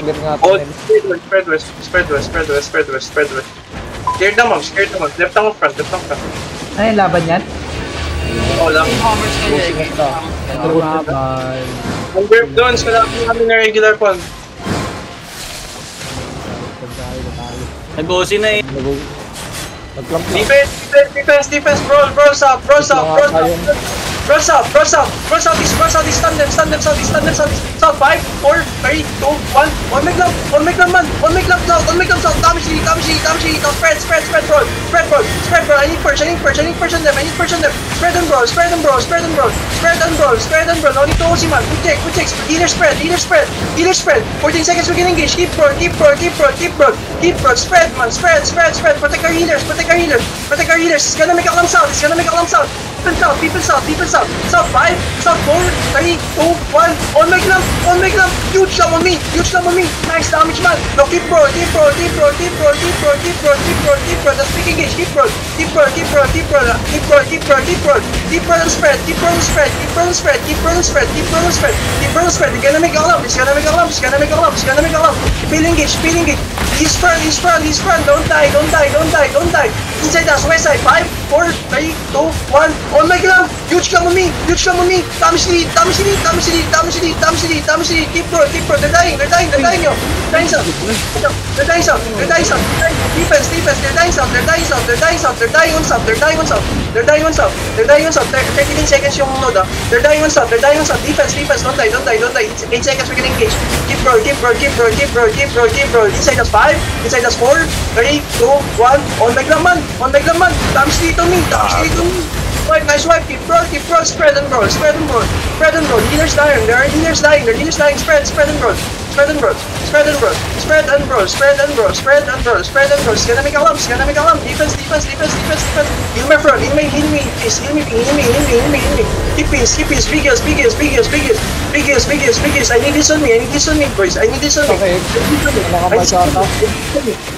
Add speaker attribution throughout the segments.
Speaker 1: Clear nga
Speaker 2: Oh,
Speaker 1: tunnel.
Speaker 2: spread west, spread west, spread west, spread west, spread west, spread west. Clear na ma'am, clear na ma'am. Left ang front, left ang front.
Speaker 3: Ano yung laban yan?
Speaker 2: Oo lang.
Speaker 4: Eh.
Speaker 1: Pushing ka.
Speaker 5: Laban.
Speaker 2: Ang grip doon, sa lahat namin na regular pawn.
Speaker 4: Nag-OC na eh.
Speaker 1: Nagclamp na.
Speaker 2: Defense, defense, defense, defense, brawl, brawl south, brawl south, brawl south. Brawl south, brawl south, brawl south, east, brawl south, east, stand them, stand them, south, east, stand them, south, east. South, 5, 4, 3, 2, 1. One make love, one make love man, one make love south, one make love south. Damage city, damage city, damage. Now spread, spread, spread, brawl, spread, brawl, spread, brawl. I need purge, I need purge, I need purge on them, I need purge on them. Spread and brawl, spread and brawl, spread and brawl, spread and brawl, spread and brawl. Only to OC man, good check, good check. Healer spread, healer spread, healer spread. 14 seconds we can engage. Keep brawl, keep brawl, keep brawl, keep brawl, keep brawl. Spread man, spread, spread, spread. Protect our healers, protect our healers, protect our healers. It's gonna make a lump south, it's gonna make a lump south. People stop, people stop, people stop. Stop five, stop four, three, two, one. On Magnum, on Magnum. Huge slam on me, huge slam on me. Nice damage, man. Now keep roll, keep roll, keep roll, keep roll, keep roll, keep roll, keep roll, keep roll. That's big engage, keep roll, keep roll, keep roll, keep roll, keep roll, keep roll, keep roll. Keep roll and spread, keep roll and spread, keep roll and spread, keep roll and spread, keep roll and spread, keep roll and spread. It's gonna make a lump, it's gonna make a lump, it's gonna make a lump, it's gonna make a lump. Feel engage, feel engage. He's front, he's front, he's front. Don't die, don't die, don't die, don't die. Inside west side. 5, 4, 3, 2, 1. On my ground. Huge come on me, huge come on me. Damage city, damage city, damage city, damage city, damage city, damage. Keep going, keep going. They're dying, they're dying, they're dying. They're dying south. They're dying south, they're dying south. Defense, defense, they're dying south, they're dying south, they're dying south, they're dying on south, they're dying on south. They're dying on south, they're dying on south. 13 seconds yung load ah. They're dying on south, they're dying on south. Defense, defense, don't die, don't die, don't die. 8 seconds we can engage. Keep roll, keep roll, keep roll, keep roll, keep roll, keep roll. Inside us 5, inside us 4, 3, 2, 1. On my man, on my man. Damage dito me, damage dito me. Wipe, nice wipe, keep roll, keep roll, spread and roll, spread and roll, spread and roll. Healers dying, there are healers dying, there are healers dying, spread, spread and roll. Spread and roll, spread and roll, spread and roll, spread and roll, spread and roll, spread and. It's gonna make a lump, gonna make a lump. Defense, defense, defense, defense, defense. Heal my front, heal me, heal me, please, heal me, heal me, heal me, heal me, heal me. Keep pins, keep pins, big heals, big heals, big heals, big heals, big heals, big heals, big heals. I need this on me, I need this on me, boys. I need this on me. I need this on me.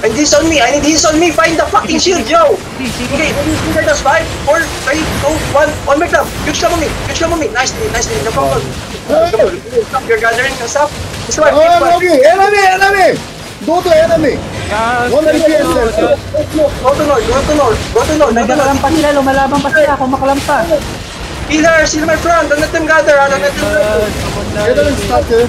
Speaker 2: I need this on me, I need this on me. Find the fucking shield, yo. Okay, inside us, 5, 4, 3, 2, 1. On my club. Huge club on me, huge club on me. Nice, nice, no problem. Stop, you're gathering and stuff. Just wipe,
Speaker 6: Oh, enemy! Enemy! Enemy! Go to enemy! One FPS sensor.
Speaker 2: Go to north, go to north, go to north.
Speaker 3: Lumalaban pa sila, lumalaban pa sila, kumakalam pa.
Speaker 2: Healers, heal my front. Don't let them gather. ah, Don't let them gather.
Speaker 6: Get them stuck eh.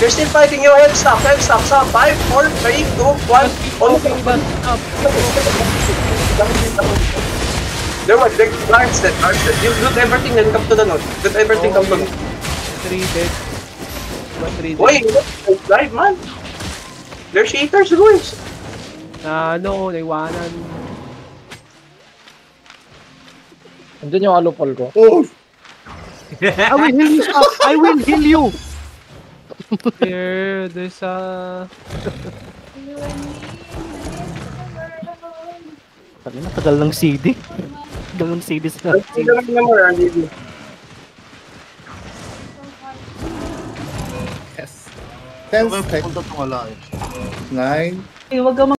Speaker 2: They're still fighting you. Head stop, head stop. Stop. 5, 4, 3, 2, 1. On There was the guards that guards that. You loot everything then come to the north. Loot everything come to the north.
Speaker 5: Three dead. One three dead.
Speaker 2: Wait, look, live man. They're cheaters, guys.
Speaker 5: Na ano, naiwanan.
Speaker 1: Andyan yung alupol ko.
Speaker 6: Oh!
Speaker 5: I will heal you, stop! I will heal you! There, there's a...
Speaker 7: Tagal na, tagal ng CD naman series na.
Speaker 2: Hindi naman naman, RGB.
Speaker 6: Yes. 10
Speaker 4: ano
Speaker 6: seconds.
Speaker 4: Punta ito wala eh.
Speaker 6: 9.
Speaker 3: Eh, wag ka